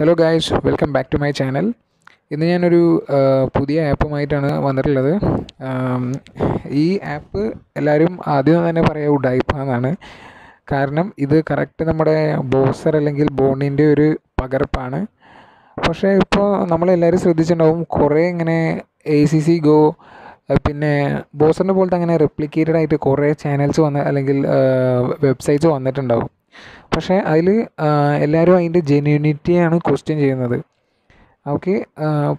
Hello guys welcome back to my channel ഇന്ന് ഞാനൊരു പുതിയ ആപ്പുമായിട്ടാണ് വന്നിട്ടുള്ളത്. ഈ ആപ്പ് എല്ലാവരും ആദ്യം തന്നെ പറയുക ഉഡായിപ്പ എന്നാണ്. കാരണം ഇത് കറക്റ്റ് നമ്മുടെ ബോസർ അല്ലെങ്കിൽ ബോണിന്റെ ഒരു പകർപ്പാണ്. പക്ഷേ ഇപ്പോൾ നമ്മളെല്ലാവരും ശ്രദ്ധിച്ചിട്ടുണ്ടാവും കുറേ ഇങ്ങനെ എ സി സി ഗോ പിന്നെ ബോസറിന്റെ പോലത്തെ അങ്ങനെ റെപ്ലിക്കേറ്റഡ് ആയിട്ട് കുറേ ചാനൽസ് വന്ന അല്ലെങ്കിൽ വെബ്സൈറ്റ്സ് വന്നിട്ടുണ്ടാവും. പക്ഷേ അതിൽ എല്ലാവരും അതിന്റെ ജെന്യൂനിറ്റിയാണ് ക്വസ്റ്റ്യൻ ചെയ്യുന്നത്. ഓക്കെ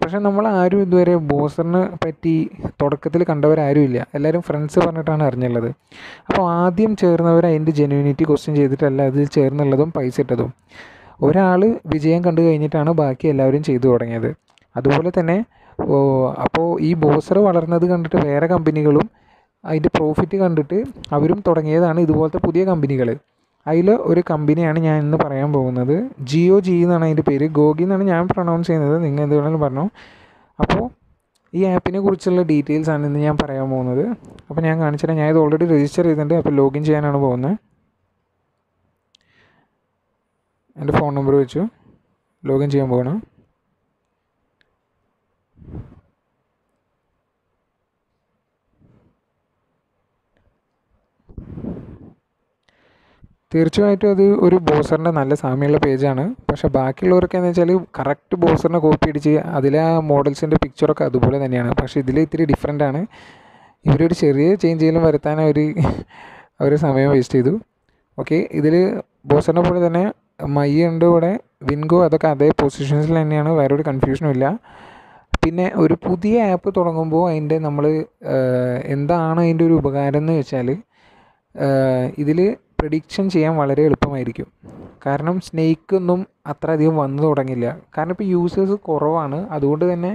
പക്ഷേ നമ്മൾ ആരും ഇതുവരെ ബോസറിനെ പറ്റി തുടക്കത്തിൽ കണ്ടവരാരും ഇല്ല എല്ലാവരും ഫ്രണ്ട്സ് പറഞ്ഞിട്ടാണ് അറിഞ്ഞുള്ളത്. അപ്പോൾ ആദ്യം ചേർന്നവർ അതിന്റെ ജെന്യൂനിറ്റി ക്വസ്റ്റ്യൻ ചെയ്തിട്ടല്ല അതിൽ ചേർന്നുള്ളതും പൈസ ഇട്ടതും. ഒരാൾ വിജയം കണ്ടു കഴിഞ്ഞിട്ടാണ് ബാക്കി എല്ലാവരും ചെയ്തു തുടങ്ങിയത്. അതുപോലെ തന്നെ അപ്പോൾ ഈ ബോസർ വളർന്നത് കണ്ടിട്ട് വേറെ കമ്പനികളും അതിന്റെ പ്രോഫിറ്റ് കണ്ടിട്ട് അവരും തുടങ്ങിയതാണ് ഇതുപോലത്തെ പുതിയ കമ്പനികൾ അതിൽ ഒരു കമ്പനിയാണ് ഞാൻ ഇന്ന് പറയാൻ പോകുന്നത്. ജിയോ ജി എന്നാണ് അതിന്റെ പേര്. ഗോഗി എന്നാണ് ഞാൻ പ്രൊണൗൺസ് ചെയ്യുന്നത്. നിങ്ങൾ എന്ത് വേണമെങ്കിലും പറഞ്ഞു. അപ്പോൾ ഈ ആപ്പിനെ കുറിച്ചുള്ള ഡീറ്റെയിൽസ് ആണ് ഇന്ന് ഞാൻ പറയാൻ പോകുന്നത്. അപ്പോൾ ഞാൻ കാണിച്ചുതരാം ഞാൻ ഇത് ഓൾറെഡി രജിസ്റ്റർ ചെയ്തിട്ടുണ്ട്. അപ്പോൾ ലോഗിൻ ചെയ്യാനാണ് പോകുന്നത്. എന്റെ ഫോൺ നമ്പർ വെച്ചു. ലോഗിൻ ചെയ്യാൻ പോകണം. തീർച്ചയായിട്ടും അത് ഒരു ബോസറിന്റെ നല്ല സാമ്യമുള്ള പേജാണ്. പക്ഷേ ബാക്കിയുള്ളവരൊക്കെ എന്ന് വെച്ചാൽ കറക്റ്റ് ബോസറിനെ കോപ്പി അടിച്ച് അതിലെ ആ മോഡൽസിന്റെ പിക്ചറൊക്കെ അതുപോലെ തന്നെയാണ്. പക്ഷേ ഇതിൽ ഇത്തിരി ഡിഫറെന്റ് ആണ്. ഇവരൊരു ചെറിയ ചേഞ്ചെങ്കിലും വരുത്താൻ അവർ അവർ സമയം വേസ്റ്റ് ചെയ്തു. ഓക്കെ ഇതിൽ ബോസറിനെ പോലെ തന്നെ മൈ ഉണ്ട് ഇവിടെ. വിൻഗോ അതൊക്കെ അതേ പൊസിഷൻസിൽ തന്നെയാണ്. വേറെ ഒരു കൺഫ്യൂഷനും ഇല്ല. പിന്നെ ഒരു പുതിയ ആപ്പ് തുടങ്ങുമ്പോൾ അതിന്റെ നമ്മൾ എന്താണ് അതിന്റെ ഒരു ഉപകാരം എന്ന് വെച്ചാൽ ഇതിൽ പ്രഡിക്ഷൻ ചെയ്യാൻ വളരെ എളുപ്പമായിരിക്കും. കാരണം സ്നേക്ക് ഒന്നും അത്ര അധികം വന്നു തുടങ്ങില്ല. കാരണം ഇപ്പോൾ യൂസേഴ്സ് കുറവാണ്. അതുകൊണ്ട് തന്നെ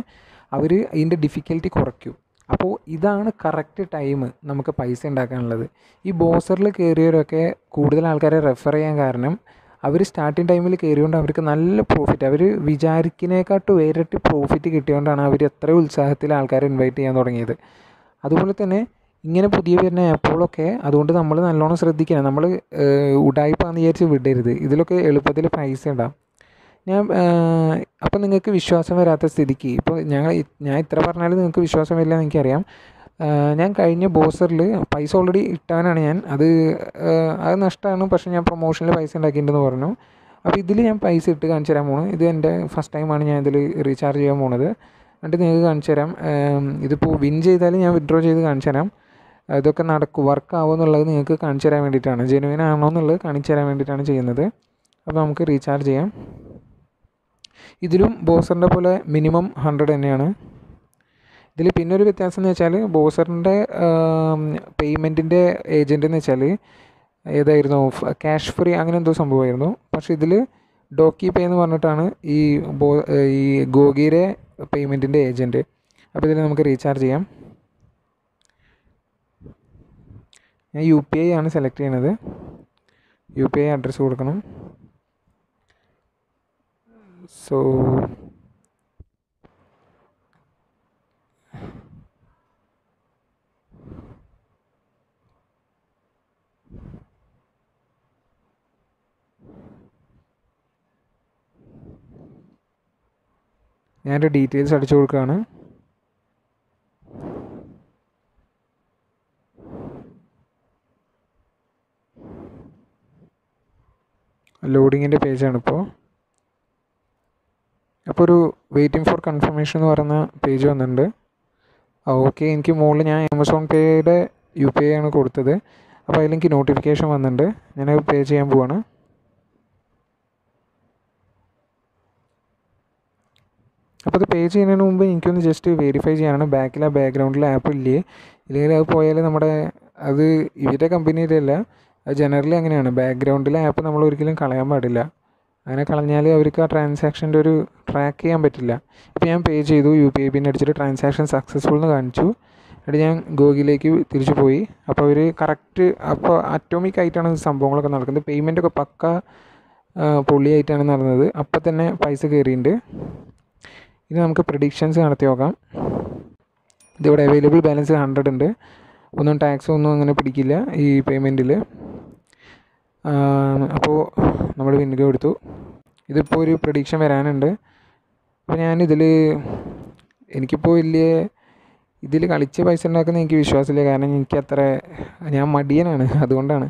അവർ ഇതിന്റെ ഡിഫിക്കൽറ്റി കുറയ്ക്കും. അപ്പോൾ ഇതാണ് കറക്റ്റ് ടൈം നമുക്ക് പൈസ ഉണ്ടാക്കാനുള്ളത്. ഈ ബോസറിൽ കയറിയവരൊക്കെ കൂടുതൽ ആൾക്കാരെ റെഫർ ചെയ്യാൻ കാരണം അവർ സ്റ്റാർട്ടിങ് ടൈമിൽ കയറിയോണ്ട് അവർക്ക് നല്ല പ്രോഫിറ്റ് അവർ വിചാരിക്കുന്നതിനെക്കാട്ടും ഇരട്ടി പ്രോഫിറ്റ് കിട്ടിയോണ്ടാണ് അവർ എത്ര ഉത്സാഹത്തിൽ ആൾക്കാരെ ഇൻവൈറ്റ് ചെയ്യാൻ തുടങ്ങിയത്. അതുപോലെ തന്നെ ഇങ്ങനെ പുതിയ വരുന്ന ആപ്പുകളൊക്കെ അതുകൊണ്ട് നമ്മൾ നല്ലോണം ശ്രദ്ധിക്കണം. നമ്മൾ ഉടായ്പാന്ന് വിചാരിച്ച് വിടരുത്. ഇതിലൊക്കെ എളുപ്പത്തിൽ പൈസ ഇടാം ഞാൻ അപ്പം നിങ്ങൾക്ക് വിശ്വാസം വരാത്ത സ്ഥിതിക്ക് ഇപ്പോൾ ഞങ്ങൾ ഞാൻ ഇത്ര പറഞ്ഞാലും നിങ്ങൾക്ക് വിശ്വാസം വരില്ല എനിക്കറിയാം. ഞാൻ കഴിഞ്ഞ ബോസറിൽ പൈസ ഓൾറെഡി ഇട്ടവനാണ് ഞാൻ. അത് അത് നഷ്ടമാണ് പക്ഷേ ഞാൻ പ്രൊമോഷനിൽ പൈസ ഉണ്ടാക്കിയിട്ടുണ്ടെന്ന് പറഞ്ഞു. അപ്പോൾ ഇതിൽ ഞാൻ പൈസ ഇട്ട് കാണിച്ചു തരാൻ പോണു. ഇത് എന്റെ ഫസ്റ്റ് ടൈമാണ് ഞാൻ ഇതിൽ റീചാർജ് ചെയ്യാൻ പോണത്. എന്നിട്ട് നിങ്ങൾക്ക് കാണിച്ചു തരാം. ഇതിപ്പോൾ വിൻ ചെയ്താലും ഞാൻ വിഡ്രോ ചെയ്ത് കാണിച്ചു തരാം. ഇതൊക്കെ നടക്കും വർക്ക് ആവുമോ എന്നുള്ളത് നിങ്ങൾക്ക് കാണിച്ചു തരാൻ വേണ്ടിയിട്ടാണ്. ജെനുവിൻ ആണോ എന്നുള്ളത് കാണിച്ചു തരാൻ വേണ്ടിയിട്ടാണ് ചെയ്യുന്നത്. അപ്പോൾ നമുക്ക് റീചാർജ് ചെയ്യാം. ഇതിലും ബോസറിന്റെ പോലെ മിനിമം ഹൺഡ്രഡ് തന്നെയാണ്. ഇതിൽ പിന്നെ ഒരു വ്യത്യാസം എന്ന് വെച്ചാൽ ബോസറിന്റെ പേയ്മെന്റിന്റെ ഏജന്റ് എന്ന് വെച്ചാൽ ഏതായിരുന്നു ക്യാഷ് ഫ്രീ അങ്ങനെ എന്തോ സംഭവമായിരുന്നു. പക്ഷേ ഇതിൽ ഡോക്കി പേ എന്ന് പറഞ്ഞിട്ടാണ് ഈ ബോ ഈ ഗോഗിയുടെ പേയ്മെന്റിന്റെ ഏജന്റ് അപ്പോൾ ഇതിൽ നമുക്ക് റീചാർജ് ചെയ്യാം. ഞാൻ യു പി ഐ ആണ് സെലക്ട് ചെയ്യണത്. യു പി ഐ അഡ്രസ്സ് കൊടുക്കണം. സോ ഞാനൊരു ഡീറ്റെയിൽസ് അടിച്ചു കൊടുക്കുകയാണ് പേജാണ് ഇപ്പോൾ അപ്പോൾ ഒരു വെയിറ്റിംഗ് ഫോർ കൺഫർമേഷൻ എന്ന് പറയുന്ന പേജ് വന്നിട്ടുണ്ട്. ഓക്കെ എനിക്ക് മുകളിൽ ഞാൻ ആമസോൺ പേയുടെ യു പി ഐ ആണ് കൊടുത്തത്. അപ്പോൾ അതിലെനിക്ക് നോട്ടിഫിക്കേഷൻ വന്നിട്ടുണ്ട്. ഞാൻ പേ ചെയ്യാൻ പോവാണ്. അപ്പോൾ അത് പേ ചെയ്യുന്നതിന് മുമ്പ് എനിക്കൊന്ന് ജസ്റ്റ് വെരിഫൈ ചെയ്യാനാണ്. ബാക്കിൽ ആ ബാക്ക്ഗ്രൗണ്ടിൽ ആപ്പ് ഇല്ലേ? ഇല്ലെങ്കിൽ അത് പോയാൽ നമ്മുടെ അത് ഇവരുടെ കമ്പനിയുടെ അല്ല അത് ജനറലി അങ്ങനെയാണ്. ബാക്ക്ഗ്രൗണ്ടിലെ ആപ്പ് നമ്മൾ ഒരിക്കലും കളയാൻ പാടില്ല. അങ്ങനെ കളഞ്ഞാൽ അവർക്ക് ആ ട്രാൻസാക്ഷന്റെ ഒരു ട്രാക്ക് ചെയ്യാൻ പറ്റില്ല. ഇപ്പോൾ ഞാൻ പേ ചെയ്തു യു പി ഐ പിൻ അടിച്ചിട്ട് ട്രാൻസാക്ഷൻ സക്സസ്ഫുൾ എന്ന് കാണിച്ചു. എന്നിട്ട് ഞാൻ ഗോഗിലേക്ക് തിരിച്ചു പോയി. അപ്പോൾ അവർ കറക്റ്റ് അപ്പോൾ അറ്റോമിക് ആയിട്ടാണ് സംഭവങ്ങളൊക്കെ നടക്കുന്നത്. പേയ്മെന്റ് ഒക്കെ പക്ക പൊള്ളിയായിട്ടാണ് നടന്നത്. അപ്പം തന്നെ പൈസ കയറിയിട്ടുണ്ട് ഇനി നമുക്ക് പ്രഡിക്ഷൻസ് നടത്തി നോക്കാം. ഇതിവിടെ അവൈലബിൾ ബാലൻസ് ഹൺഡ്രഡ് ഉണ്ട്. ഒന്നും ടാക്സ് ഒന്നും അങ്ങനെ പിടിക്കില്ല ഈ പേയ്മെന്റിൽ അപ്പോൾ നമ്മൾ വിൻഗോ എടുത്തു ഇതിപ്പോൾ ഒരു പ്രഡിക്ഷൻ വരാനുണ്ട്. അപ്പോൾ ഞാനിതിൽ എനിക്കിപ്പോൾ വലിയ ഇതിൽ കളിച്ച് പൈസ ഉണ്ടാക്കുന്ന എനിക്ക് വിശ്വാസമില്ല. കാരണം എനിക്ക് അത്ര ഞാൻ മടിയനാണ്. അതുകൊണ്ടാണ്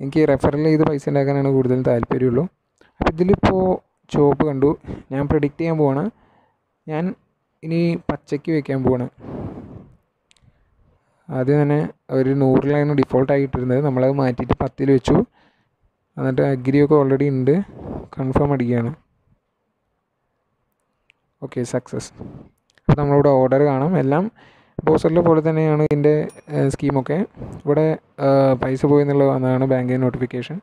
എനിക്ക് റെഫറൽ ചെയ്ത് പൈസ ഉണ്ടാക്കാനാണ് കൂടുതൽ താല്പര്യമുള്ളൂ. അപ്പോൾ ഇതിലിപ്പോൾ ചോപ്പ് കണ്ടു. ഞാൻ പ്രഡിക്റ്റ് ചെയ്യാൻ പോവാണ്. ഞാൻ ഇനി പച്ചയ്ക്ക് വെക്കാൻ പോവാണ്. ആദ്യം തന്നെ ഒരു നൂറിലായിരുന്നു ഡിഫോൾട്ട് ആയിട്ടിരുന്നത്. നമ്മളത് മാറ്റിയിട്ട് പത്തിൽ വെച്ചു. എന്നിട്ട് അഗ്രിയൊക്കെ ഓൾറെഡി ഉണ്ട്. കൺഫേം അടിക്കുകയാണ് ഓക്കെ സക്സസ് അപ്പോൾ നമ്മളിവിടെ ഓർഡർ കാണാം. എല്ലാം ബോസറിലെ പോലെ തന്നെയാണ് ഇതിന്റെ സ്കീമൊക്കെ ഇവിടെ പൈസ പോയി എന്നുള്ളത് വന്നതാണ് ബാങ്കിന്റെ നോട്ടിഫിക്കേഷൻ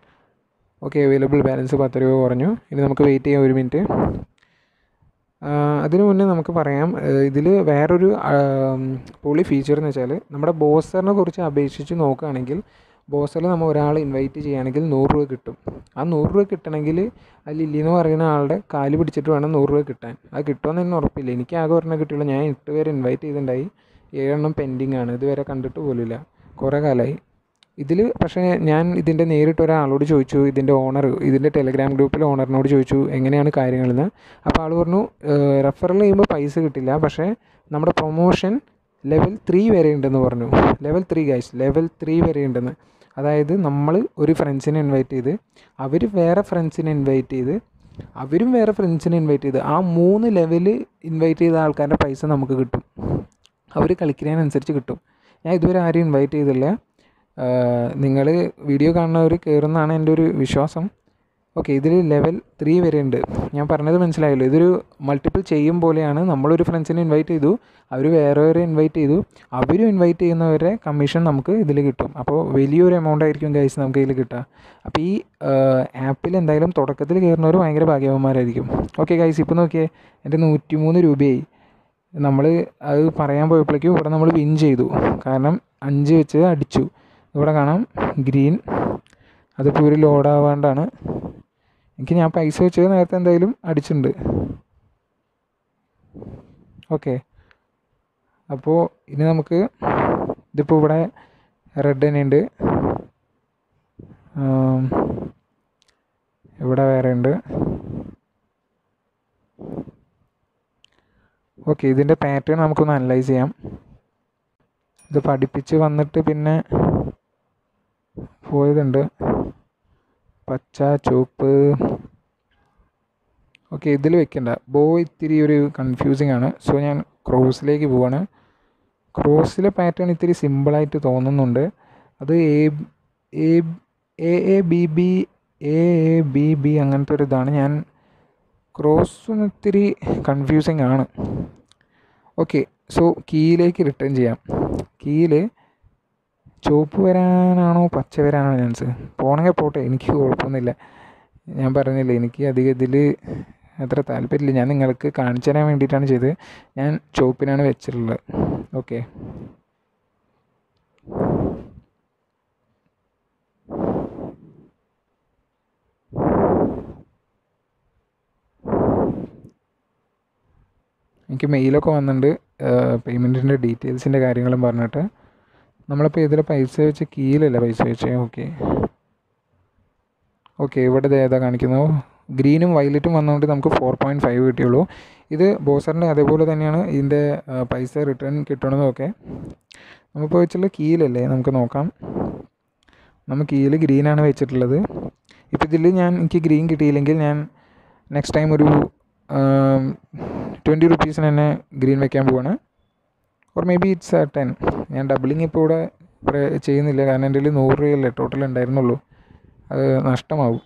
ഓക്കെ അവൈലബിൾ ബാലൻസ് പത്ത് രൂപ കുറഞ്ഞു. ഇനി നമുക്ക് വെയിറ്റ് ചെയ്യാം ഒരു മിനിറ്റ് അതിനു മുന്നേ നമുക്ക് പറയാം. ഇതിൽ വേറൊരു പൊളി ഫീച്ചർ എന്ന് വെച്ചാൽ നമ്മുടെ ബോസറിനെ കുറിച്ച് അപേക്ഷിച്ച് നോക്കുകയാണെങ്കിൽ ബോസറിൽ നമ്മൾ ഒരാളെ ഇൻവൈറ്റ് ചെയ്യുകയാണെങ്കിൽ നൂറ് രൂപ കിട്ടും. ആ നൂറ് രൂപ കിട്ടണമെങ്കിൽ ആ ലില്ലി എന്ന് പറയുന്ന ആളുടെ കാൽ പിടിച്ചിട്ട് വേണം നൂറ് രൂപ കിട്ടാൻ. അത് കിട്ടുമെന്ന് തന്നെ ഉറപ്പില്ല. എനിക്ക് ആകെ ഒരെണ്ണം കിട്ടിയുള്ളൂ. ഞാൻ എട്ട് പേര് ഇൻവൈറ്റ് ചെയ്തിട്ടുണ്ടായി. ഏഴെണ്ണം പെൻഡിങ് ആണ്. ഇതുവരെ കണ്ടിട്ട് പോലുമില്ല. കുറേ കാലമായി ഇതിൽ പക്ഷേ ഞാൻ ഇതിന്റെ നേരിട്ട് ഒരാളോട് ചോദിച്ചു. ഇതിന്റെ ഓണർ ഇതിന്റെ ടെലിഗ്രാം ഗ്രൂപ്പിലെ ഓണറിനോട് ചോദിച്ചു എങ്ങനെയാണ് കാര്യങ്ങളെന്ന്. അപ്പോൾ ആൾ പറഞ്ഞു റെഫറൽ ചെയ്യുമ്പോൾ പൈസ കിട്ടില്ല. പക്ഷേ നമ്മുടെ പ്രൊമോഷൻ ലെവൽ ത്രീ വരെ ഉണ്ടെന്ന് പറഞ്ഞു. Level three guys level three വരെ ഉണ്ടെന്ന്. അതായത് നമ്മൾ ഒരു ഫ്രണ്ട്സിനെ ഇൻവൈറ്റ് ചെയ്ത് അവർ വേറെ ഫ്രണ്ട്സിനെ ഇൻവൈറ്റ് ചെയ്ത് അവരും വേറെ ഫ്രണ്ട്സിനെ ഇൻവൈറ്റ് ചെയ്ത് ആ മൂന്ന് ലെവൽ ഇൻവൈറ്റ് ചെയ്ത ആൾക്കാരുടെ പൈസ നമുക്ക് കിട്ടും. അവർ കളിക്കുന്നതിനനുസരിച്ച് കിട്ടും. ഞാൻ ഇതുവരെ ആരും ഇൻവൈറ്റ് ചെയ്തില്ല. നിങ്ങൾ വീഡിയോ കാണുന്നവർ കയറുന്നതാണ് എന്റെ ഒരു വിശ്വാസം. ഓക്കെ ഇതിൽ ലെവൽ ത്രീ വരെ ഉണ്ട്. ഞാൻ പറഞ്ഞത് മനസ്സിലായല്ലോ. ഇതൊരു മൾട്ടിപ്പിൾ ചെയ്യും പോലെയാണ്. നമ്മളൊരു ഫ്രണ്ട്സിനെ ഇൻവൈറ്റ് ചെയ്തു. അവർ വേറെ വേറെ ഇൻവൈറ്റ് ചെയ്തു. അവരും ഇൻവൈറ്റ് ചെയ്യുന്നവരെ കമ്മീഷൻ നമുക്ക് ഇതിൽ കിട്ടും. അപ്പോൾ വലിയൊരു എമൗണ്ട് ആയിരിക്കും ഗൈസ് നമുക്ക് ഇതിൽ കിട്ടുക. അപ്പോൾ ഈ ആപ്പിൽ എന്തായാലും തുടക്കത്തിൽ കയറുന്നവർ ഭയങ്കര ഭാഗ്യവന്മാരായിരിക്കും. ഓക്കെ ഗൈസ് ഇപ്പോൾ നോക്കിയേ. എന്റെ നൂറ്റി മൂന്ന് രൂപയായി. നമ്മൾ അത് പറയാൻ പോയപ്പോഴേക്കും ഇവിടെ നമ്മൾ വിൻ ചെയ്തു. കാരണം അഞ്ച് വെച്ച് അടിച്ചു. ഇവിടെ കാണാം. ഗ്രീൻ അതിപ്പോൾ ഒരു ലോഡാവാണ്ടാണ് എനിക്ക് ഞാൻ പൈസ വെച്ചത് നേരത്തെ എന്തായാലും അടിച്ചിട്ടുണ്ട്. ഓക്കെ അപ്പോൾ ഇനി നമുക്ക് ഇതിപ്പോൾ ഇവിടെ റെഡ് തന്നെ ഉണ്ട് ഇവിടെ വേറെ ഉണ്ട്. ഓക്കെ ഇതിന്റെ പാറ്റേൺ നമുക്കൊന്ന് അനലൈസ് ചെയ്യാം. ഇത് പഠിപ്പിച്ച് വന്നിട്ട് പിന്നെ പോയതുണ്ട്. പച്ച ചുവപ്പ്. ഓക്കെ ഇതിൽ വെക്കണ്ട. ബോ ഇത്തിരി ഒരു കൺഫ്യൂസിങ് ആണ്. സോ ഞാൻ ക്രോസിലേക്ക് പോവാണ്. ക്രോസിലെ പാറ്റേൺ ഇത്തിരി സിമ്പിളായിട്ട് തോന്നുന്നുണ്ട്. അത് A A A B B A A B B അങ്ങനത്തെ ഒരു ഇതാണ്. ഞാൻ ക്രോസും ഇത്തിരി കൺഫ്യൂസിങ് ആണ്. ഓക്കെ സോ കീയിലേക്ക് റിട്ടേൺ ചെയ്യാം. കീയിൽ ചുവപ്പ് വരാനാണോ പച്ച വരാനാണോ ചാൻസ് പോണെങ്കിൽ പോട്ടെ എനിക്ക് കുഴപ്പമൊന്നുമില്ല. ഞാൻ പറഞ്ഞില്ലേ എനിക്ക് അധികം ഇതിൽ അത്ര താല്പര്യമില്ല. ഞാൻ നിങ്ങൾക്ക് കാണിച്ചു തരാൻ വേണ്ടിയിട്ടാണ് ചെയ്തത്. ഞാൻ ചുവപ്പിനാണ് വെച്ചിട്ടുള്ളത്. ഓക്കെ എനിക്ക് മെയിലൊക്കെ വന്നിട്ടുണ്ട്. പേയ്മെന്റിന്റെ ഡീറ്റെയിൽസിന്റെ കാര്യങ്ങളും പറഞ്ഞിട്ട്. നമ്മളിപ്പോൾ ഇതിൽ പൈസ വെച്ച് കീഴിലല്ല പൈസ വെച്ച്? ഓക്കെ ഓക്കെ ഇവിടെ ഏതാ കാണിക്കുന്നു? ഗ്രീനും വയലറ്റും വന്നുകൊണ്ട് നമുക്ക് ഫോർ പോയിന്റ് ഫൈവ് കിട്ടിയുള്ളൂ. ഇത് ബോസറിന്റെ അതേപോലെ തന്നെയാണ് ഇതിന്റെ പൈസ റിട്ടേൺ കിട്ടണതൊക്കെ നമ്മളിപ്പോൾ വെച്ചുള്ള കീയിലല്ലേ നമുക്ക് നോക്കാം. നമ്മൾ കീയിൽ ഗ്രീനാണ് വെച്ചിട്ടുള്ളത്. ഇപ്പോൾ ഇതിൽ ഞാൻ എനിക്ക് ഗ്രീൻ കിട്ടിയില്ലെങ്കിൽ ഞാൻ നെക്സ്റ്റ് ടൈം ഒരു ട്വന്റി റുപ്പീസിന് തന്നെ ഗ്രീൻ വയ്ക്കാൻ പോവാണ്. Or maybe it's a ten ഞാൻ ഡബിളിങ് ഇപ്പോൾ ഇവിടെ ചെയ്യുന്നില്ല. കാരണം എന്റെ കയ്യിൽ നൂറ് രൂപയല്ലേ ടോട്ടൽ ഉണ്ടായിരുന്നുള്ളൂ. അത് നഷ്ടമാവും.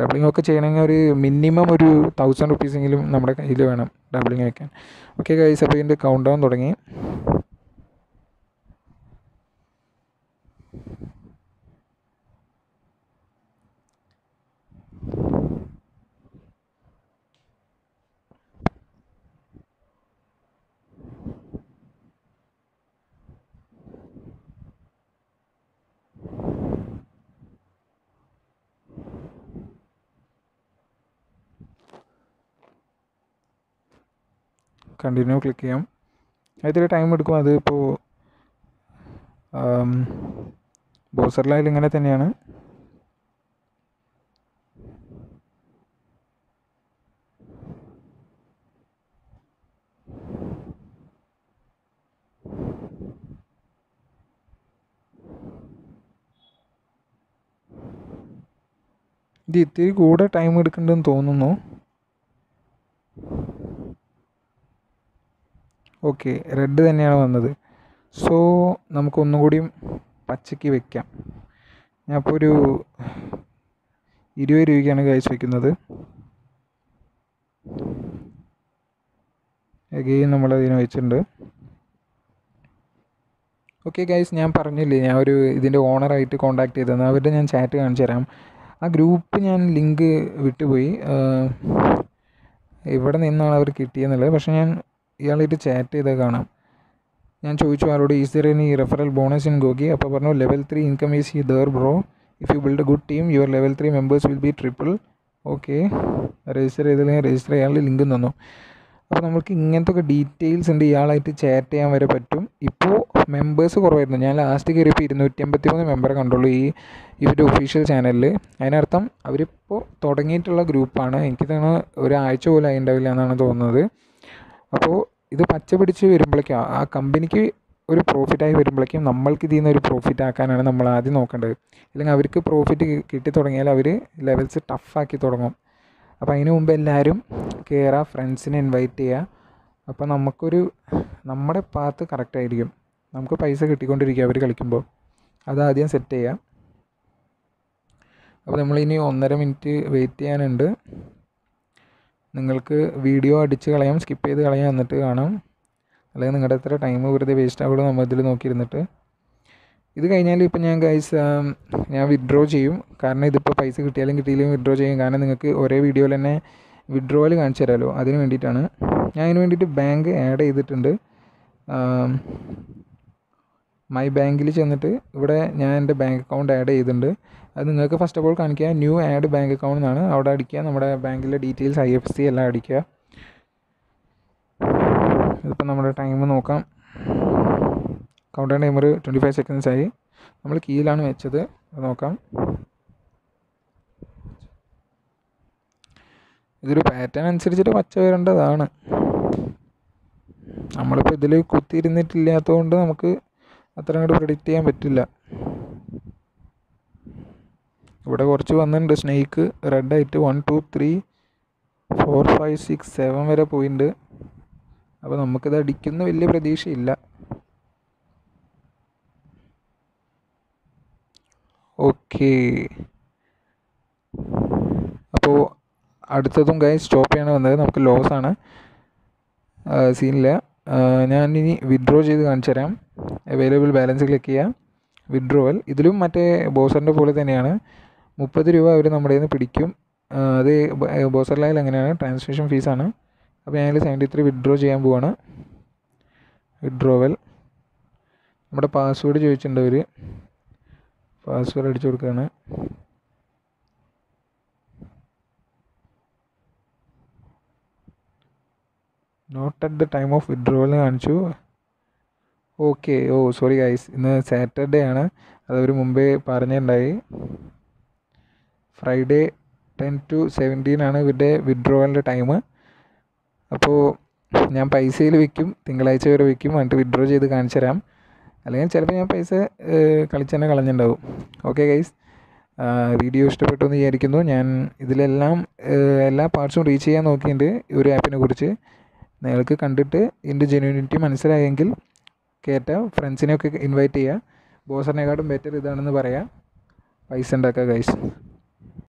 ഡബിളിംഗ് ഒക്കെ ചെയ്യണമെങ്കിൽ ഒരു മിനിമം ഒരു തൗസൻഡ് റുപ്പീസെങ്കിലും നമ്മുടെ കയ്യിൽ വേണം ഡബിളിംഗ് വയ്ക്കാൻ ഓക്കെ കൈസ് അപ്പോൾ ഇതിന്റെ കൗണ്ട് ഡൗൺ തുടങ്ങി. കണ്ടിന്യൂ ക്ലിക്ക് ചെയ്യാം. അതിൽ ടൈം എടുക്കും. അത് ഇപ്പോൾ ബോസറിലായാലും ഇങ്ങനെ തന്നെയാണ്. ഇത് ഇത്തിരി കൂടെ ടൈം എടുക്കുന്നുണ്ടെന്ന് തോന്നുന്നു. ഓക്കെ റെഡ് തന്നെയാണ് വന്നത്. സോ നമുക്ക് ഒന്നും കൂടിയും പച്ചയ്ക്ക് വെക്കാം. ഞാൻ ഇപ്പോൾ ഒരു ഇരുപത് രൂപയ്ക്കാണ് കഴിച്ച് വയ്ക്കുന്നത് അഗെയിൻ നമ്മൾ അതിന് വെച്ചിട്ടുണ്ട്. ഓക്കെ ഗൈസ് ഞാൻ പറഞ്ഞില്ലേ ഞാൻ ഒരു ഇതിന്റെ ഓണറായിട്ട് കോൺടാക്ട് ചെയ്തത് അവരുടെ ഞാൻ ചാറ്റ് കാണിച്ചു തരാം. ആ ഗ്രൂപ്പ് ഞാൻ ലിങ്ക് വിട്ടുപോയി. ഇവിടെ നിന്നാണ് അവർ കിട്ടിയെന്നുള്ളത്. പക്ഷേ ഞാൻ ഇയാളായിട്ട് ചാറ്റ് ചെയ്ത് കാണാം. ഞാൻ ചോദിച്ചു ആരോട് is there any referral bonus in Gogi അപ്പോൾ പറഞ്ഞു ലെവൽ ത്രീ ഇൻകം ഈസ് ഈ there bro if you build a good team your level three members will be triple okay register ചെയ്തില്ലെങ്കിൽ രജിസ്റ്റർ ചെയ്യാനുള്ള ലിങ്ക് തന്നു. അപ്പോൾ നമുക്ക് ഇങ്ങനത്തെ ഒക്കെ ഡീറ്റെയിൽസ് ഉണ്ട് ഇയാളായിട്ട് ചാറ്റ് ചെയ്യാൻ വരെ പറ്റും. ഇപ്പോൾ മെമ്പേഴ്സ് കുറവായിരുന്നു. ഞാൻ ലാസ്റ്റ് കയറിയപ്പോൾ ഇരുന്നൂറ്റി അമ്പത്തി മൂന്ന് മെമ്പറെ കണ്ടുള്ളൂ ഈ ഇവരുടെ ഒഫീഷ്യൽ ചാനലിൽ അതിനർത്ഥം അവരിപ്പോൾ തുടങ്ങിയിട്ടുള്ള ഗ്രൂപ്പാണ് എനിക്ക് തന്നെ ഒരാഴ്ച പോലും ആയി ഉണ്ടാവില്ല എന്നാണ് തോന്നുന്നത്. അപ്പോൾ ഇത് പച്ച പിടിച്ച് വരുമ്പോഴേക്കും ആ കമ്പനിക്ക് ഒരു പ്രോഫിറ്റായി വരുമ്പോഴേക്കും നമ്മൾക്ക് ഇതിൽ നിന്ന് ഒരു പ്രോഫിറ്റ് ആക്കാനാണ് നമ്മൾ ആദ്യം നോക്കേണ്ടത്. അല്ലെങ്കിൽ അവർക്ക് പ്രോഫിറ്റ് കിട്ടി തുടങ്ങിയാൽ അവർ ലെവൽസ് ടഫാക്കി തുടങ്ങും. അപ്പോൾ അതിന് മുമ്പ് എല്ലാവരും കയറുക ഫ്രണ്ട്സിനെ ഇൻവൈറ്റ് ചെയ്യുക. അപ്പോൾ നമുക്കൊരു നമ്മുടെ പാത്ത് കറക്റ്റ് ആയിരിക്കും. നമുക്ക് പൈസ കിട്ടിക്കൊണ്ടിരിക്കുക അവർ കളിക്കുമ്പോൾ. അതാദ്യം സെറ്റ് ചെയ്യുക. അപ്പോൾ നമ്മളിനി ഒന്നര മിനിറ്റ് വെയിറ്റ് ചെയ്യാനുണ്ട്. നിങ്ങൾക്ക് വീഡിയോ അടിച്ച് കളയാം സ്കിപ്പ് ചെയ്ത് കളയാം എന്നിട്ട് കാണാം. അല്ലെങ്കിൽ നിങ്ങളുടെ എത്ര ടൈം വെറുതെ വേസ്റ്റ് ആവുള്ളൂ നമ്മൾ ഇതിൽ നോക്കിയിരുന്നിട്ട്. ഇത് കഴിഞ്ഞാൽ ഇപ്പം ഞാൻ ഗൈസ് ഞാൻ വിഡ്രോ ചെയ്യും. കാരണം ഇതിപ്പോൾ പൈസ കിട്ടിയാലും കിട്ടിയാലും വിഡ്രോ ചെയ്യും. കാരണം നിങ്ങൾക്ക് ഒരേ വീഡിയോയിൽ തന്നെ വിഡ്രോവൽ കാണിച്ചു തരാമല്ലോ അതിന് വേണ്ടിയിട്ടാണ്. ഞാൻ അതിന് വേണ്ടിയിട്ട് ബാങ്ക് ആഡ് ചെയ്തിട്ടുണ്ട്. മൈ ബാങ്കിൽ ചെന്നിട്ട് ഇവിടെ ഞാൻ എന്റെ ബാങ്ക് അക്കൗണ്ട് ആഡ് ചെയ്തിട്ടുണ്ട്. അത് നിങ്ങൾക്ക് ഫസ്റ്റ് ഓഫ് ഓൾ കാണിക്കുക ന്യൂ ആഡ് ബാങ്ക് അക്കൗണ്ട് എന്നാണ്. അവിടെ അടിക്കുക നമ്മുടെ ബാങ്കിലെ ഡീറ്റെയിൽസ് ഐ എഫ് സി എല്ലാം അടിക്കുക. ഇതിപ്പോൾ നമ്മുടെ ടൈം നോക്കാം. Countdown timer twenty five seconds ആയി. നമ്മൾ കീയിലാണ് വെച്ചത്. നോക്കാം. ഇതൊരു പാറ്റേൺ അനുസരിച്ചിട്ട് പച്ച വരേണ്ടതാണ്. നമ്മളിപ്പോൾ ഇതിൽ കുത്തിയിരുന്നിട്ടില്ലാത്തതുകൊണ്ട് നമുക്ക് അത്ര അങ്ങോട്ട് പ്രിഡിക്റ്റ് ചെയ്യാൻ പറ്റില്ല. ഇവിടെ കുറച്ച് വന്നിട്ടുണ്ട്. സ്നേക്ക് റെഡ് ആയിട്ട് one two three four five six seven വരെ പോയിട്ടുണ്ട് അപ്പോൾ നമുക്കിത് അടിക്കുന്ന വലിയ പ്രതീക്ഷയില്ല. ഓക്കെ അപ്പോൾ അടുത്തതും ഗൈസ് സ്റ്റോപ്പ് ചെയ്യാൻ വന്നത്. നമുക്ക് ലോസ് ആണ്. സീനില്ല ഞാൻ ഇനി വിഡ്രോ ചെയ്ത് കാണിച്ചു തരാം അവൈലബിൾ ബാലൻസ് ക്ലിക്ക് ചെയ്യുക വിഡ്രോവൽ ഇതിലും മറ്റേ ബോസറിന്റെ പോലെ തന്നെയാണ്. മുപ്പത് രൂപ അവർ നമ്മുടെ നിന്ന് പിടിക്കും. അത് ബോസറിലായാലും അങ്ങനെയാണ്. ട്രാൻസ്മിഷൻ ഫീസാണ് അപ്പോൾ ഞാൻ സെവന്റി ത്രീ വിഡ്രോ ചെയ്യാൻ പോവാണ്. വിഡ്രോവൽ നമ്മുടെ പാസ്വേഡ് ചോദിച്ചിട്ടുണ്ട് അവർ പാസ്വേഡ് അടിച്ചു കൊടുക്കുകയാണ് not at the time of withdrawal കാണിച്ചു. ഓക്കെ. Oh sorry guys. ഇന്ന് സാറ്റർഡേ ആണ്. അതവർ മുമ്പേ പറഞ്ഞിട്ടുണ്ടായി. ഫ്രൈഡേ ടെൻ ടു സെവന്റീൻ ആണ് ഇവരുടെ വിഡ്രോവലിന്റെ ടൈം. അപ്പോൾ ഞാൻ പൈസയിൽ വിൽക്കും തിങ്കളാഴ്ച വരെ വിൽക്കും എന്നിട്ട് വിഡ്രോ ചെയ്ത് കാണിച്ചു തരാം. അല്ലെങ്കിൽ ചിലപ്പോൾ ഞാൻ പൈസ കളിച്ച് തന്നെ കളഞ്ഞിട്ടുണ്ടാവും. Okay guys. വീഡിയോ ഇഷ്ടപ്പെട്ടു എന്ന് വിചാരിക്കുന്നു. ഞാൻ ഇതിലെല്ലാം എല്ലാ പാർട്സും റീച്ച് ചെയ്യാൻ നോക്കിയിട്ടുണ്ട് ഒരു ആപ്പിനെ കുറിച്ച്. നിങ്ങൾക്ക് കണ്ടിട്ട് ഇതിന്റെ ജെന്യൂനിറ്റി മനസ്സിലായെങ്കിൽ കയറ്റാം ഫ്രണ്ട്സിനെയൊക്കെ ഇൻവൈറ്റ് ചെയ്യുക ബോസറിനെക്കാട്ടും ബെറ്റർ ഇതാണെന്ന് പറയാം. പൈസ ഉണ്ടാക്കുക ഗൈസ്